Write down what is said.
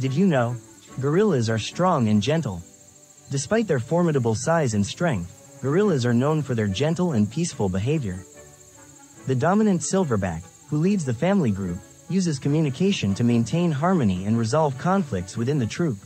Did you know? Gorillas are strong and gentle. Despite their formidable size and strength, gorillas are known for their gentle and peaceful behavior. The dominant silverback, who leads the family group, uses communication to maintain harmony and resolve conflicts within the troop.